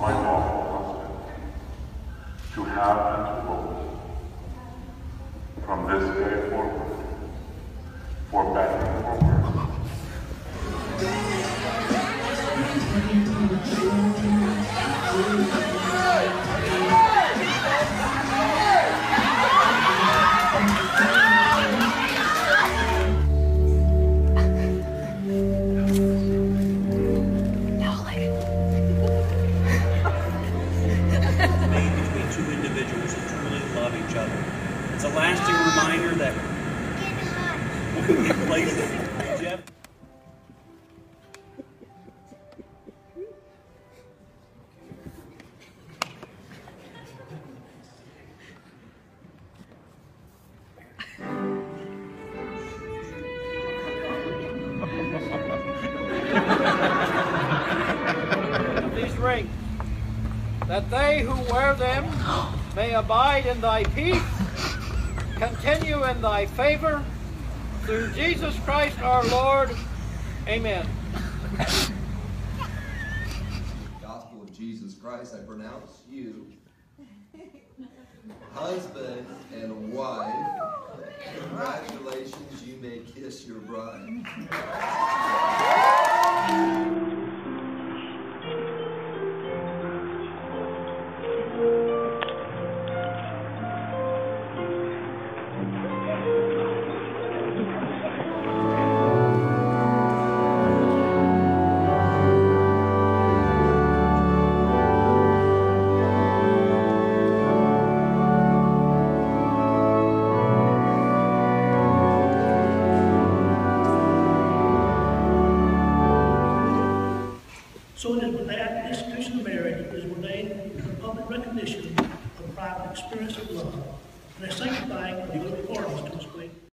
my lawful to have and to hold. From this day a lasting reminder that Like, Jeff. these rings, that they who wear them may abide in thy peace, continue in thy favor, through Jesus Christ our Lord. Amen. Gospel of Jesus Christ, I pronounce you husband and wife. Congratulations, you may kiss your bride. So it is with that institution of marriage is ordained for public recognition of private experience of love and a sanctifying of the other parties to his great